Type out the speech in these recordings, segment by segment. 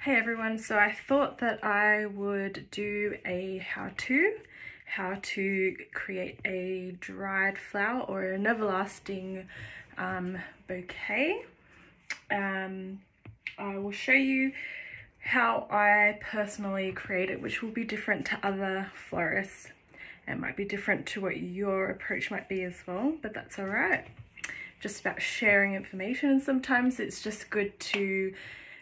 Hey everyone, so I thought that I would do a how-to, how to create a dried flower or an everlasting um, bouquet. Um, I will show you how I personally create it, which will be different to other florists. It might be different to what your approach might be as well, but that's all right. Just about sharing information and sometimes it's just good to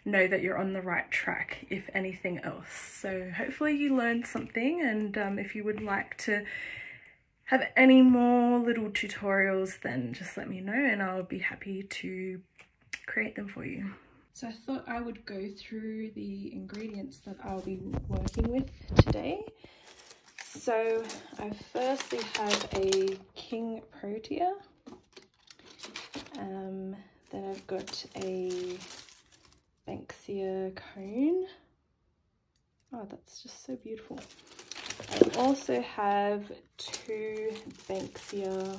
know that you're on the right track if anything else. So hopefully you learned something and um, if you would like to have any more little tutorials then just let me know and I'll be happy to create them for you. So I thought I would go through the ingredients that I'll be working with today. So I firstly have a King Protea. Um, then I've got a Banksia cone. Oh, that's just so beautiful. I also have two Banksia.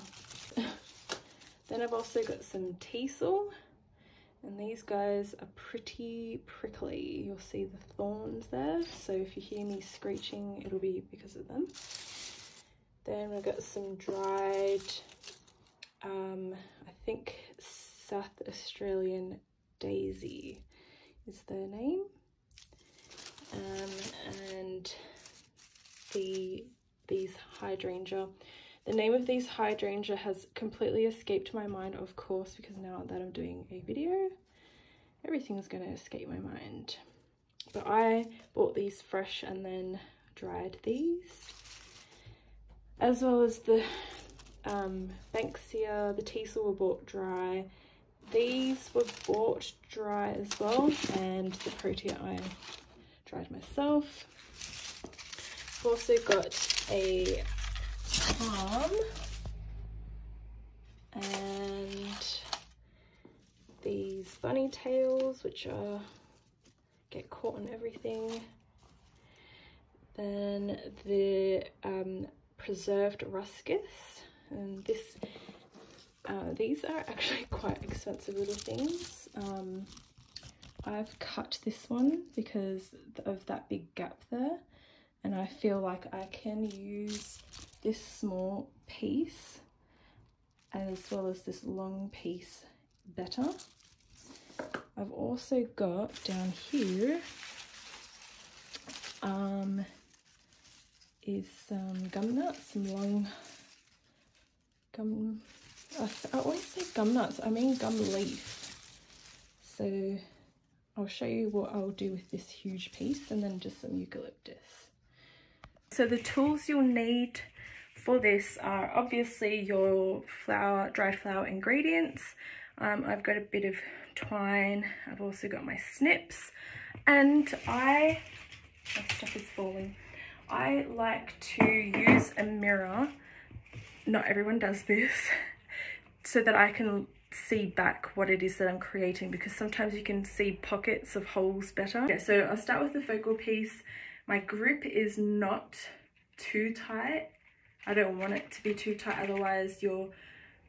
then I've also got some teasel. And these guys are pretty prickly. You'll see the thorns there. So if you hear me screeching, it'll be because of them. Then I've got some dried, um, I think South Australian daisy is their name. Um, and the these hydrangea. The name of these hydrangea has completely escaped my mind, of course, because now that I'm doing a video, everything's going to escape my mind. But I bought these fresh and then dried these, as well as the um, Banksia, the teasel were bought dry, these were bought dry as well and the protea I dried myself. I've also got a palm and these bunny tails which are get caught on everything. Then the um, preserved ruscus and this uh, these are actually quite expensive little things. Um, I've cut this one because of that big gap there and I feel like I can use this small piece as well as this long piece better. I've also got down here um, is some gum nuts, some long gum I, always say gum nuts, I mean gum leaf. So I'll show you what I'll do with this huge piece and then just some eucalyptus. So the tools you'll need for this are obviously your flower, dried flower ingredients. Um, I've got a bit of twine. I've also got my snips and I, my stuff is falling. I like to use a mirror. Not everyone does this. so that I can see back what it is that I'm creating because sometimes you can see pockets of holes better. So I'll start with the focal piece. My grip is not too tight. I don't want it to be too tight otherwise you're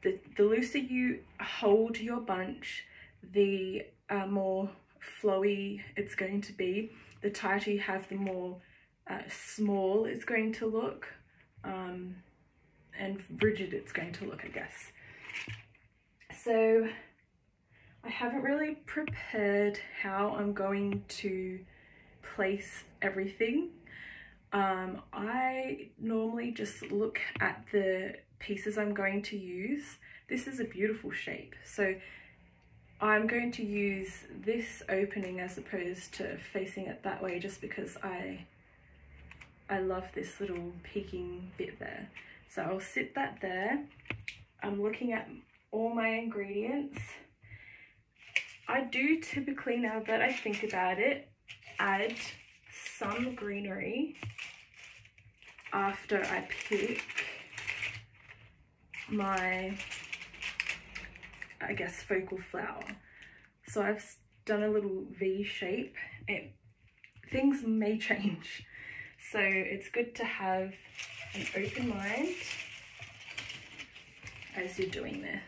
the, the looser you hold your bunch the uh, more flowy it's going to be. The tighter you have the more uh, small it's going to look um, and rigid it's going to look I guess. So I haven't really prepared how I'm going to place everything. Um, I normally just look at the pieces I'm going to use. This is a beautiful shape. So I'm going to use this opening as opposed to facing it that way just because I I love this little peeking bit there. So I'll sit that there. I'm looking at all my ingredients. I do typically, now that I think about it, add some greenery after I pick my, I guess, focal flower. So I've done a little V shape. It, things may change. So it's good to have an open mind as you're doing this.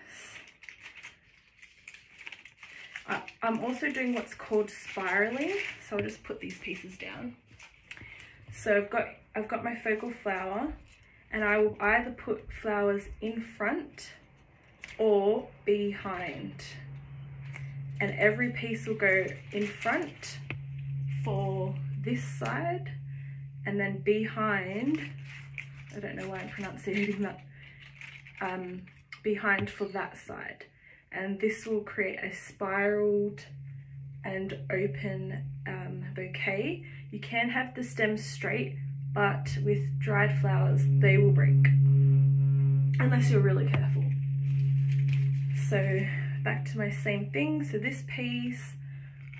I'm also doing what's called spiraling. So I'll just put these pieces down. So I've got, I've got my focal flower and I will either put flowers in front or behind. And every piece will go in front for this side and then behind, I don't know why I'm pronunciating that, um, behind for that side. And this will create a spiraled and open um, bouquet. You can have the stems straight, but with dried flowers, they will break unless you're really careful. So back to my same thing. So this piece,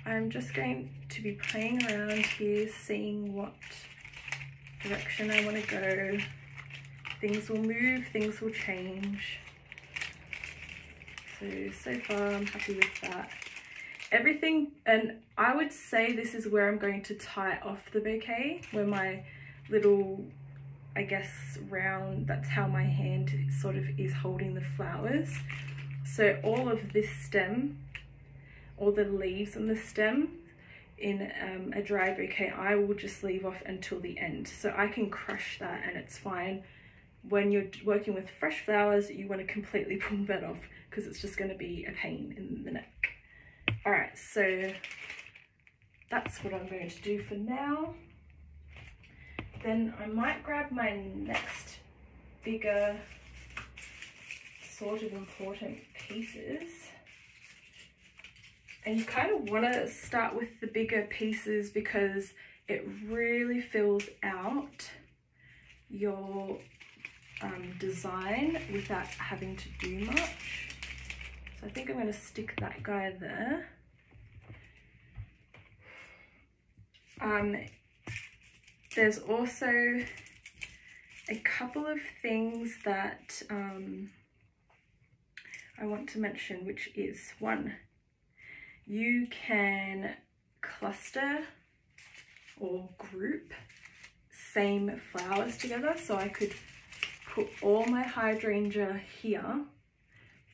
I'm just going to be playing around here, seeing what direction I want to go. Things will move, things will change. So, so far I'm happy with that. Everything, and I would say this is where I'm going to tie off the bouquet, where my little, I guess, round, that's how my hand sort of is holding the flowers. So all of this stem, all the leaves on the stem in um, a dry bouquet, I will just leave off until the end. So I can crush that and it's fine. When you're working with fresh flowers, you want to completely pull that off because it's just going to be a pain in the neck. All right, so that's what I'm going to do for now. Then I might grab my next bigger sort of important pieces. And you kind of want to start with the bigger pieces because it really fills out your um, design without having to do much. So I think I'm going to stick that guy there. Um, there's also a couple of things that um, I want to mention, which is one, you can cluster or group same flowers together. So I could put all my hydrangea here,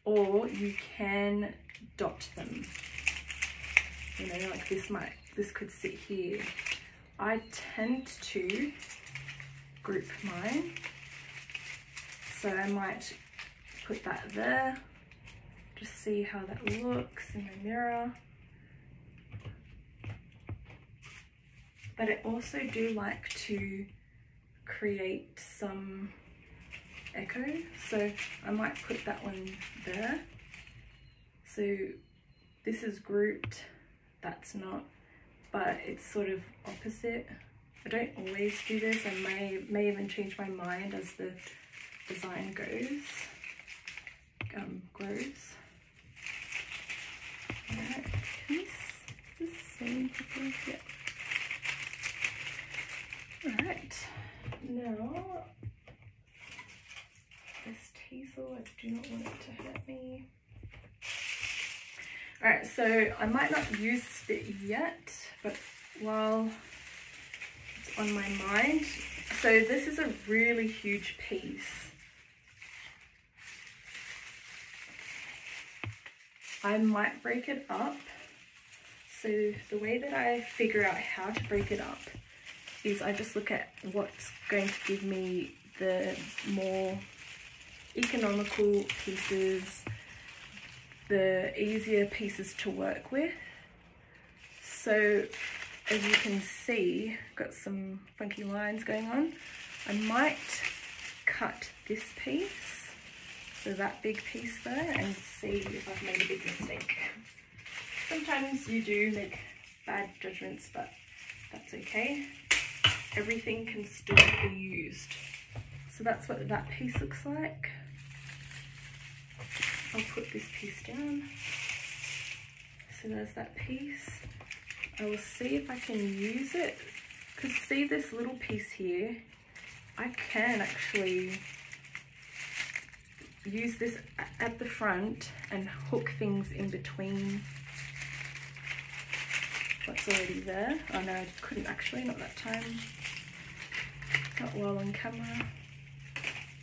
or you can dot them. You know, like this might, this could sit here. I tend to group mine. So I might put that there, just see how that looks in the mirror. But I also do like to create some echo. So I might put that one there. So this is grouped, that's not, but it's sort of opposite. I don't always do this. I may, may even change my mind as the design goes, um, grows. Yeah. Alright, now teasel, I do not want it to hurt me. Alright, so I might not use this bit yet, but while it's on my mind, so this is a really huge piece. I might break it up. So the way that I figure out how to break it up is I just look at what's going to give me the more economical pieces, the easier pieces to work with. So as you can see, got some funky lines going on. I might cut this piece, so that big piece there, and see if I've made a big mistake. Sometimes you do make bad judgments, but that's okay everything can still be used. So that's what that piece looks like. I'll put this piece down. So there's that piece. I will see if I can use it. Because see this little piece here? I can actually use this at the front and hook things in between what's already there. Oh no, I couldn't actually, not that time not well on camera.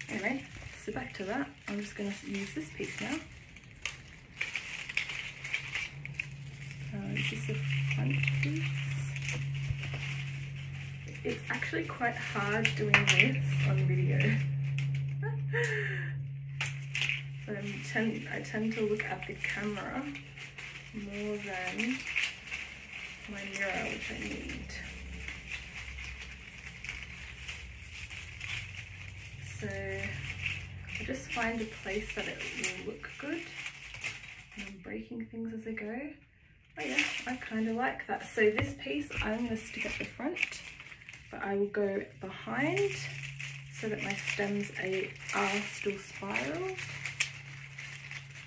Anyway, so back to that. I'm just going to use this piece now. Uh, is the front piece. It's actually quite hard doing this on video. so I tend, I tend to look at the camera more than my mirror, which I need. So I just find a place that it will look good. And I'm breaking things as I go. Oh yeah, I kind of like that. So this piece I'm going to stick at the front, but I will go behind so that my stems are still spiral.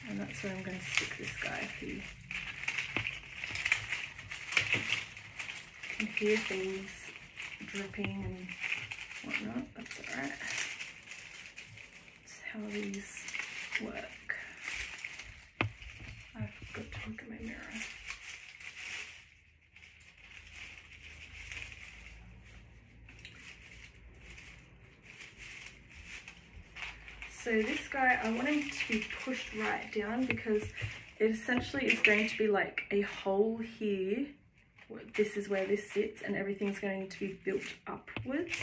And that's where I'm going to stick this guy for you. can hear things dripping and whatnot. That's alright. How these work. I've got to look at my mirror. So this guy, I want him to be pushed right down because it essentially is going to be like a hole here this is where this sits and everything's going to be built upwards.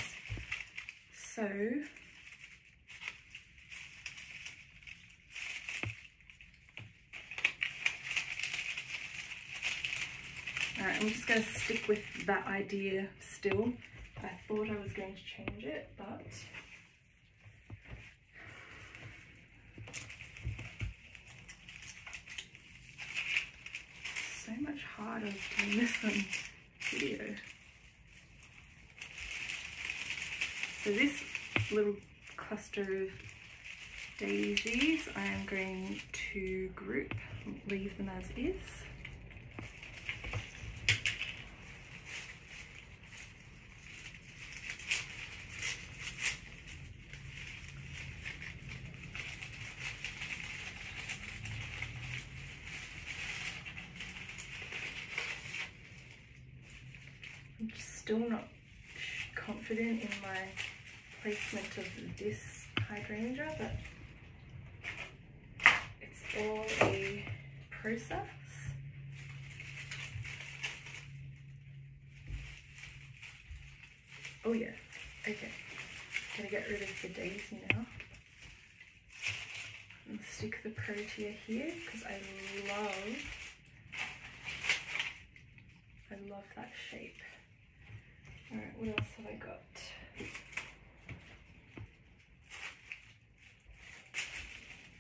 So I'm just going to stick with that idea still. I thought I was going to change it, but so much harder doing this on video. So this little cluster of daisies I am going to group, leave them as is. Still not confident in my placement of this hydrangea, but it's all a process. Oh yeah, okay. Gonna get rid of the daisy now. And stick the protea here because I love, I love that shape. Alright, what else have I got?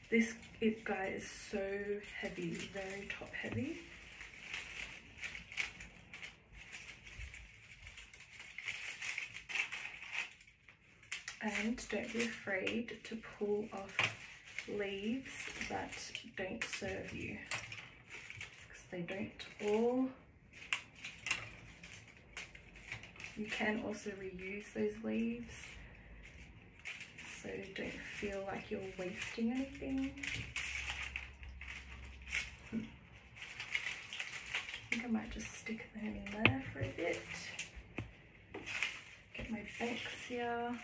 This guy is so heavy, very top heavy. And don't be afraid to pull off leaves that don't serve you because they don't all You can also reuse those leaves so don't feel like you're wasting anything. I think I might just stick them in there for a bit. Get my Banksia.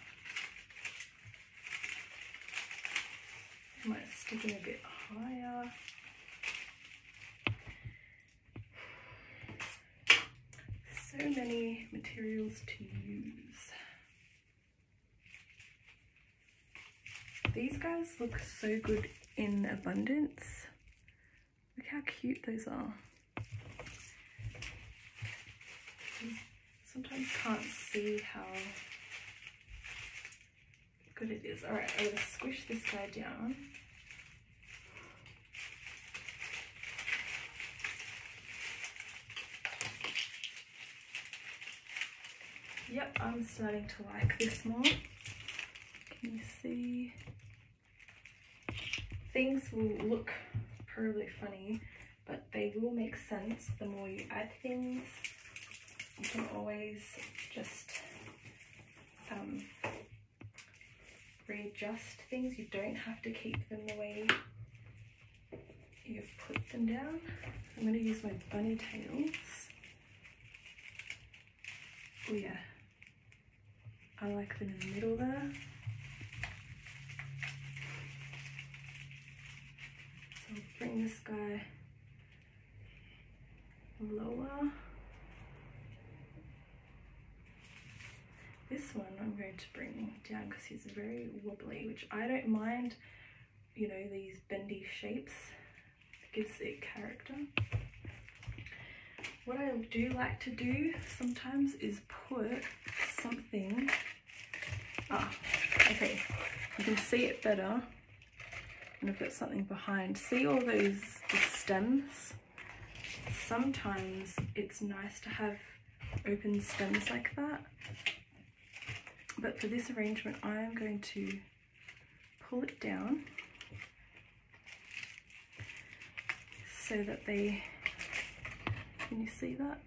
I might stick in a bit higher. So many materials to use. These guys look so good in abundance. Look how cute those are. Sometimes can't see how good it is. Alright, I'm going to squish this guy down. Yep, I'm starting to like this more. Can you see? Things will look probably funny, but they will make sense the more you add things. You can always just um, readjust things. You don't have to keep them the way you've put them down. I'm going to use my bunny tails. Oh yeah. I like the middle there. So bring this guy lower. This one I'm going to bring down because he's very wobbly, which I don't mind, you know, these bendy shapes. It gives it character. What I do like to do sometimes is put something, ah, okay, you can see it better and I've got something behind. See all those stems? Sometimes it's nice to have open stems like that. But for this arrangement, I am going to pull it down so that they, can you see that?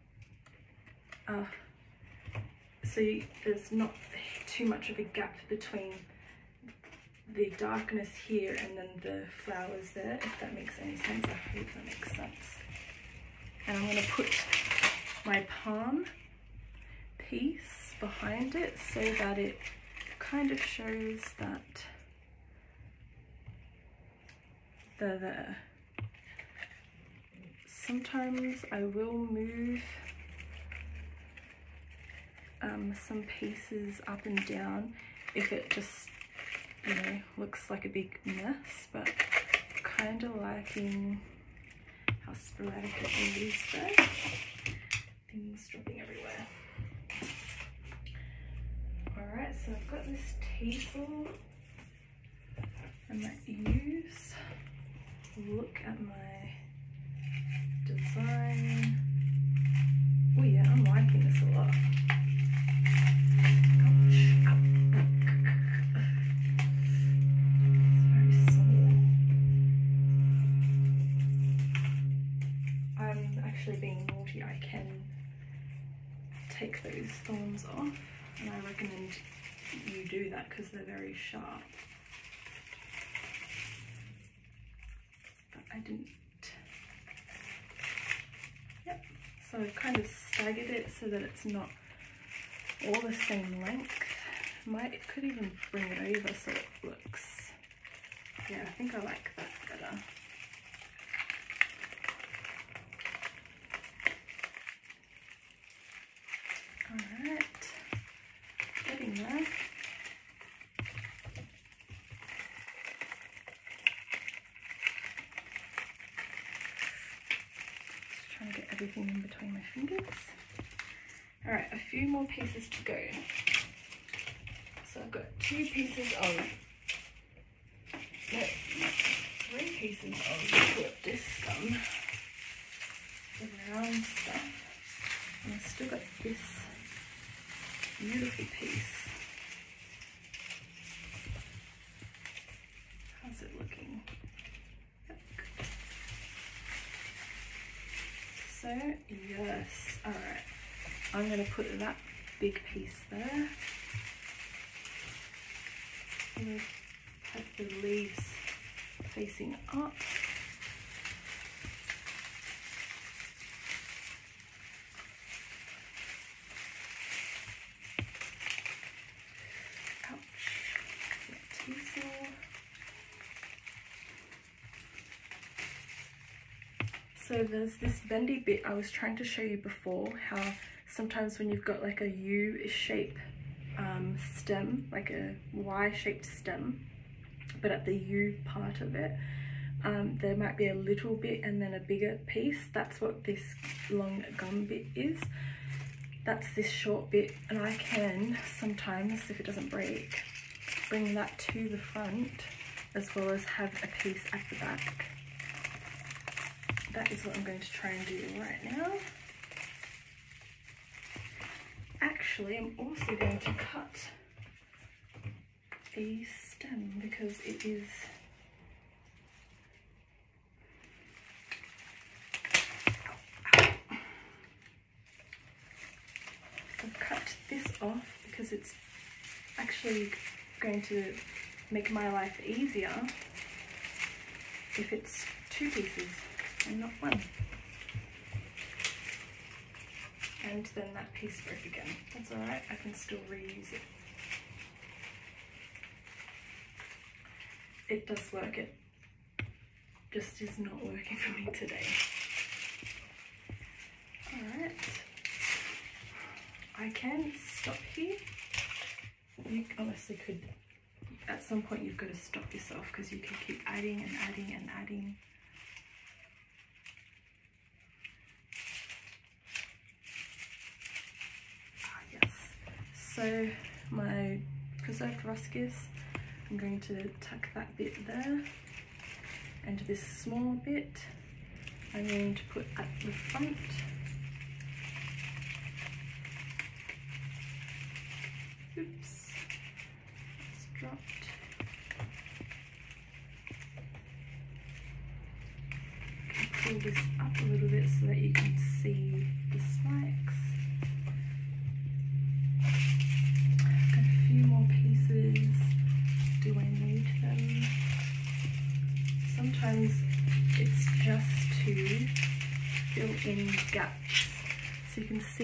Uh, so there's not too much of a gap between the darkness here and then the flowers there, if that makes any sense. I hope that makes sense. And I'm going to put my palm piece behind it so that it kind of shows that they're there. Sometimes I will move um, some pieces up and down if it just you know, looks like a big mess, but kind of liking how sporadic it is there. Things dropping everywhere. Alright, so I've got this teasel I might use. Look at my I've kind of staggered it so that it's not all the same length. Might could even bring it over so it looks, yeah, I think I like that better. everything in between my fingers. All right, a few more pieces to go. So I've got two pieces of, three pieces of this gum, the round stuff, and I've still got this beautiful piece. so yes all right i'm going to put that big piece there. Have the leaves facing up. So there's this bendy bit I was trying to show you before, how sometimes when you've got like a U shape um, stem, like a Y shaped stem, but at the U part of it, um, there might be a little bit and then a bigger piece. That's what this long gum bit is. That's this short bit and I can sometimes, if it doesn't break, bring that to the front as well as have a piece at the back that is what I'm going to try and do right now. Actually, I'm also going to cut a stem because it is I've cut this off because it's actually going to make my life easier if it's two pieces and not one and then that piece broke again. That's alright, I can still reuse it. It does work, it just is not working for me today. Alright, I can stop here. You honestly could, at some point you've got to stop yourself because you can keep adding and adding and adding. So my preserved ruscus, I'm going to tuck that bit there. And this small bit I'm going to put at the front. Oops it's dropped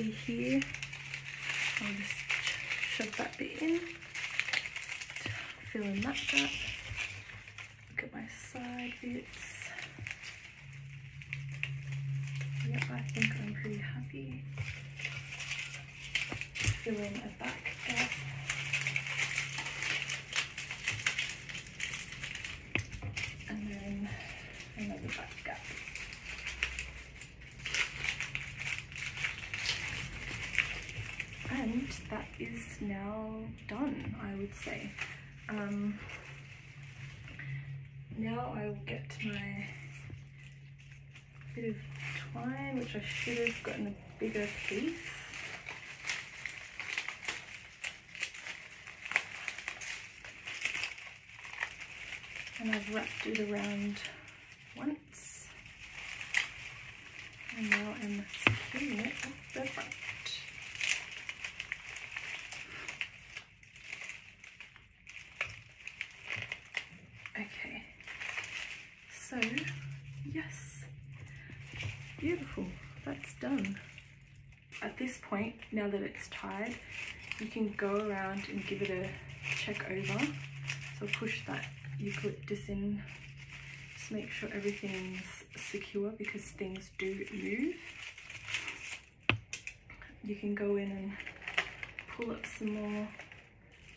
see here, I'll just shove that bit in, fill in that gap, look at my side bits. Yep, I think I'm pretty happy. Fill in a back gap. and then another back gap. And that is now I would say. Um, now I will get to my bit of twine, which I should have gotten a bigger piece. and I've wrapped it around once and now I'm securing it at the front. Okay, so yes, beautiful, that's done. At this point, now that it's tied, you can go around and give it a check over. So push that eucalyptus in just make sure everything's secure because things do move. You can go in and pull up some more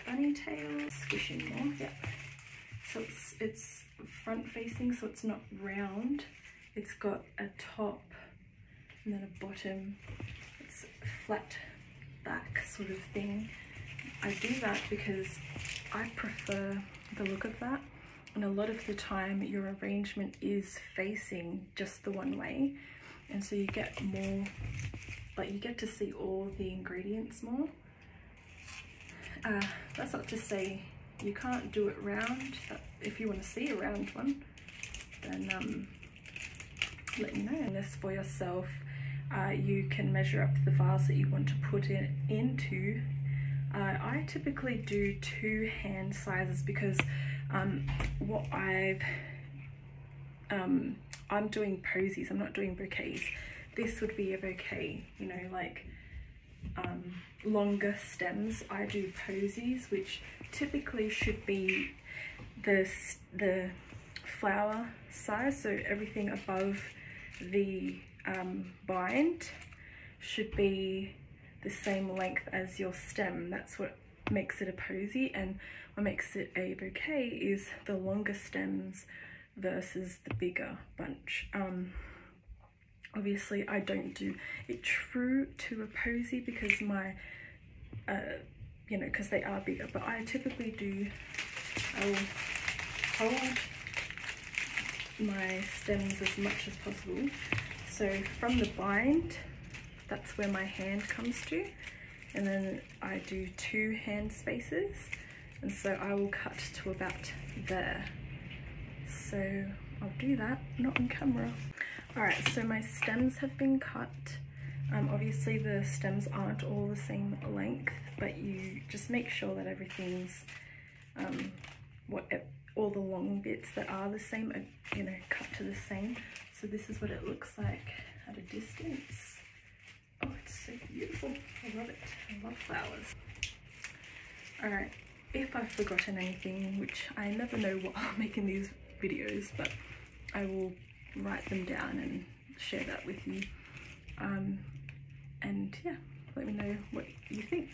bunny tails. Squish in more yeah so it's it's front facing so it's not round. It's got a top and then a bottom. It's flat sort of thing. I do that because I prefer the look of that. And a lot of the time your arrangement is facing just the one way. And so you get more like you get to see all the ingredients more. Uh, that's not to say you can't do it round if you want to see a round one then um, let me know. And this for yourself uh, you can measure up the vase that you want to put it into. Uh, I typically do two hand sizes because um, what I've um, I'm doing posies I'm not doing bouquets this would be a bouquet you know like um, longer stems. I do posies which typically should be the the flower size so everything above the um, bind should be the same length as your stem that's what makes it a posy and what makes it a bouquet is the longer stems versus the bigger bunch. Um, obviously I don't do it true to a posy because my, uh, you know, because they are bigger, but I typically do, I will hold my stems as much as possible. So from the bind, that's where my hand comes to. And then I do two hand spaces. And so I will cut to about there. So I'll do that not on camera. Alright so my stems have been cut. Um, obviously the stems aren't all the same length but you just make sure that everything's um, what all the long bits that are the same are you know cut to the same so this is what it looks like at a distance Oh, it's so beautiful. I love it. I love flowers. Alright, if I've forgotten anything, which I never know what I'm making these videos, but I will write them down and share that with you. Um, and yeah, let me know what you think.